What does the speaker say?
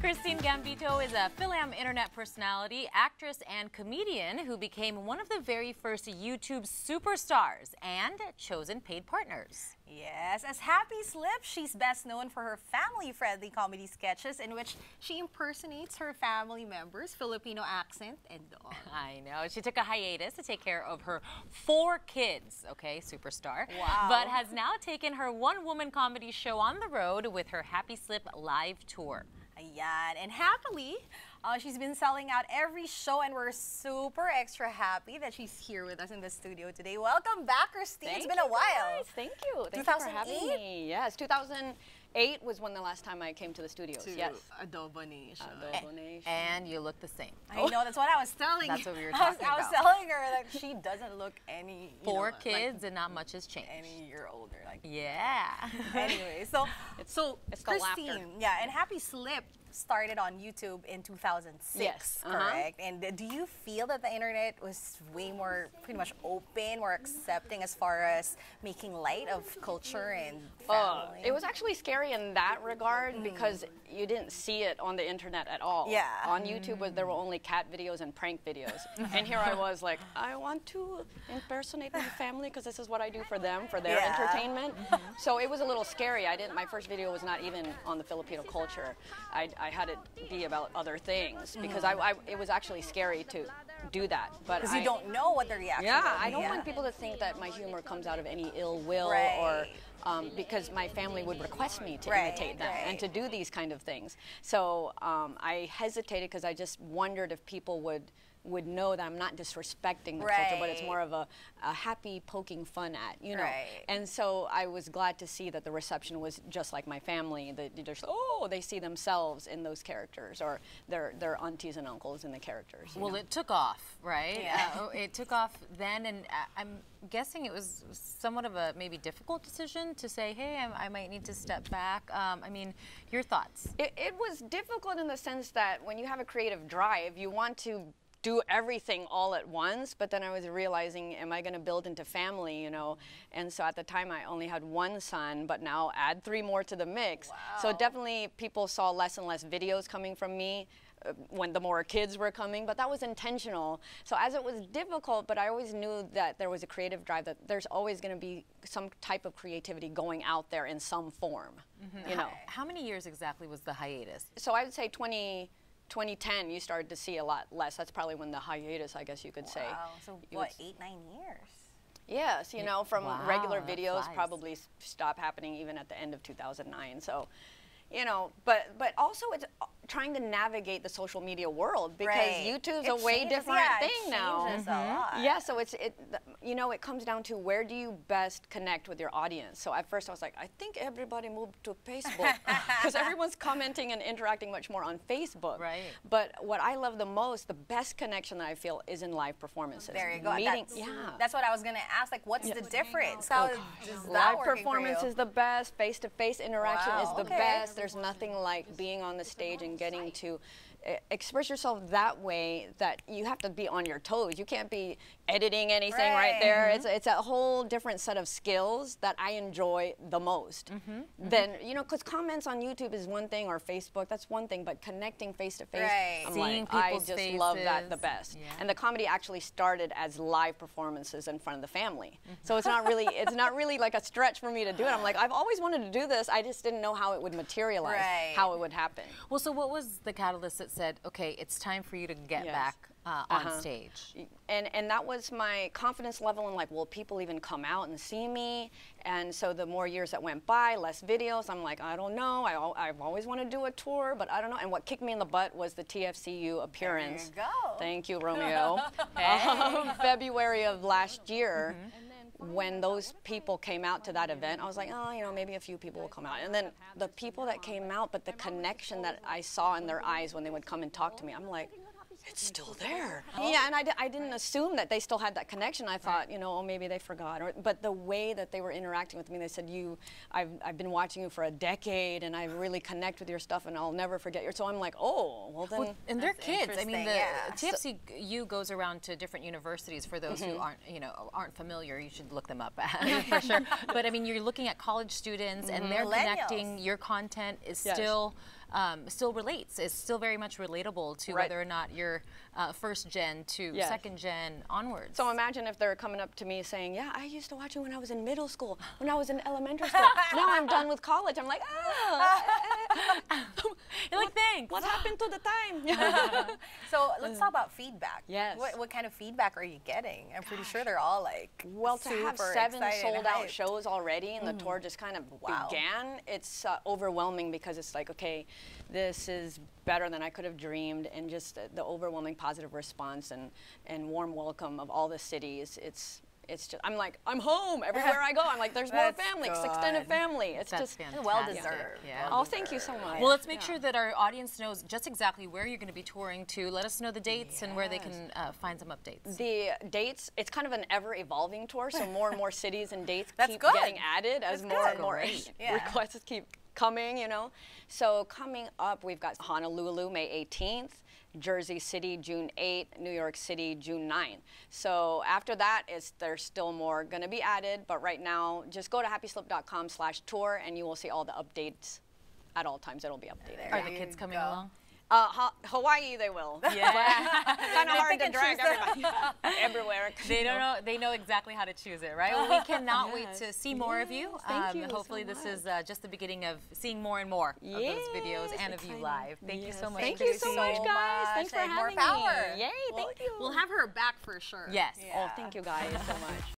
Christine Gambito is a Fil-Am internet personality, actress, and comedian who became one of the very first YouTube superstars and chosen paid partners. Yes, as Happy Slip, she's best known for her family-friendly comedy sketches in which she impersonates her family members' Filipino accent and all. I know. She took a hiatus to take care of her four kids, okay, superstar. Wow. But has now taken her one-woman comedy show on the road with her Happy Slip live tour. Ayan. And happily, uh, she's been selling out every show and we're super extra happy that she's here with us in the studio today. Welcome back, Christine. Thank it's been a while. guys. Thank you. Thank you for having me. Yes, 2008 was when the last time I came to the studios. yes. Adobo Nation. Adobo Nation. And you look the same. I know, that's what I was telling That's what we were I was, talking I was about. telling her that she doesn't look any Four know, like kids and not much has changed. any year older. Like Yeah. anyway, so it's, so it's. Christine, yeah, and Happy Slip started on YouTube in 2006, Yes, uh-huh. correct? And uh, do you feel that the internet was way more, pretty much open, more accepting as far as making light of culture and Uh, family? it was actually scary in that regard because you didn't see it on the internet at all. Yeah. On YouTube, was- there were only cat videos and prank videos. and here I was like, I want to impersonate my family because this is what I do for them, for their Yeah. entertainment. So it was a little scary. I didn't. My first video was not even on the Filipino culture. I, I had it be about other things because I, I, it was actually scary to do that. But because you don't know what the reaction yeah, will be, I don't yeah. want people to think that my humor comes out of any ill will Right. or um, because my family would request me to Right, imitate them and to do these kind of things. So um, I hesitated because I just wondered if people would would know that I'm not disrespecting the culture, but it's more of a, a happy poking fun at, you know. Right. And so I was glad to see that the reception was just like my family. That they're just, oh, they see themselves in those characters or their their aunties and uncles in the characters. Well, know. it took off, right? Yeah. Uh, it took off then, and I'm guessing it was somewhat of a maybe difficult decision to say, hey, I, I might need to step back. Um, I mean, your thoughts? It, it was difficult in the sense that when you have a creative drive, you want to do everything all at once. But then I was realizing, am I going to build into family, you know? And so at the time, I only had one son, but now add three more to the mix. So definitely people saw less and less videos coming from me. When the more kids were coming, but that was intentional. So as it was difficult, but I always knew that there was a creative drive. That there's always going to be some type of creativity going out there in some form, mm-hmm. you know. How many years exactly was the hiatus? So I would say 20, 2010, you started to see a lot less. That's probably when the hiatus, I guess you could say. Wow, so you what, eight, nine years? Yes, you know, from Wow, regular videos probably s- stopped happening even at the end of 2009. So, you know, but but also it's uh, trying to navigate the social media world because Right. YouTube's It a way changes- different yeah, it thing now. changes a lot. Yeah, so it's it th- you know it comes down to where do you best connect with your audience. So at first I was like, I think everybody moved to Facebook because everyone's commenting and interacting much more on Facebook. Right. But what I love the most, the best connection that I feel is in live performances. There you go. Meeting, that's, yeah. that's what I was gonna ask. Like, what's the difference? How does that Live performance is the best. Face-to-face interaction is the okay. best. There's nothing like being on the stage and getting to uh, express yourself that way that you have to be on your toes. You can't be editing anything right, Right. There. Mm-hmm. It's, it's a whole different set of skills that I enjoy the most. Mm-hmm. Mm-hmm. Then, you know, because comments on YouTube is one thing or Facebook, that's one thing, but connecting face-to-face, Right. I'm Seeing like, I people's just love that the best. Yeah. And the comedy actually started as live performances in front of the family. So it's not really it's not really like a stretch for me to do it. I'm like I've always wanted to do this. I just didn't know how it would materialize, Right. how it would happen. Well, so what was the catalyst that said, okay, it's time for you to get Yes. back uh, on Uh-huh. stage? And and that was my confidence level and like, will people even come out and see me? And so the more years that went by, less videos. I'm like, I don't know. I, I've always wanted to do a tour, but I don't know. And what kicked me in the butt was the TFCU appearance. There you go. Thank you, Romeo. um, February of last year. When those people came out to that event, I was like, oh, you know, maybe a few people will come out. And then the people that came out, but the connection that I saw in their eyes when they would come and talk to me, I'm like, it's still there. Yeah, and I, I didn't assume that they still had that connection. I thought, you know, oh, maybe they forgot. Or, but the way that they were interacting with me, they said, you, I've, I've been watching you for a decade, and I really connect with your stuff, and I'll never forget your. So I'm like, oh, well then. And they're kids. I mean, interesting, the yeah. TFCU goes around to different universities. For those Mm-hmm. who aren't, you know, aren't familiar, you should look them up for sure. But I mean, you're looking at college students, and they're connecting. Your content is Yes. still um, still relates. Is still very much relatable to Right. whether or not you're uh, first gen to Yes. second gen onwards. So imagine if they're coming up to me saying, "Yeah, I used to watch it when I was in middle school, when I was in elementary school. now I'm done with college." I'm like, "Oh, you're like, thanks. what happened to the time?" So let's talk about feedback. Yes. What, what kind of feedback are you getting? I'm pretty sure they're all like Well, to have seven sold out shows already and the tour just kind of Wow. began, it's uh, overwhelming because it's like, okay, this is better than I could have dreamed, and just the, the overwhelming positive response and, and warm welcome of all the cities. It's it's just I'm like I'm home everywhere I go. I'm like there's more family, it's extended family. It's That's just fantastic. well deserved. Yeah. oh, thank you so much. Well, let's make sure that our audience knows just exactly where you're going to be touring to. Let us know the dates and where they can uh, find some updates. the dates it's kind of an ever evolving tour so more and more cities and dates That's keep good. getting added as That's more good. and more Yeah. requests keep coming you know so coming up we've got honolulu may 18th jersey city june 8th new york city june 9th so after that is there's still more going to be added but right now just go to happyslip.com slash tour and you will see all the updates at all times it'll be updated Are the kids coming go. along? Uh, ha- hawaii they will Yeah. kind of hard to and drag everybody everywhere They don't know. They know exactly how to choose it, right? Well, we cannot wait to see more of you. Yes, thank you so hopefully, this is uh, just the beginning of seeing more and more of those videos and of you live. Thank you so Yes, much. Thank for you so much, guys. much, Thanks for and more having power. me. Yay, We'll- thank you. We'll have her back for sure. Yes. Oh, thank you guys so much.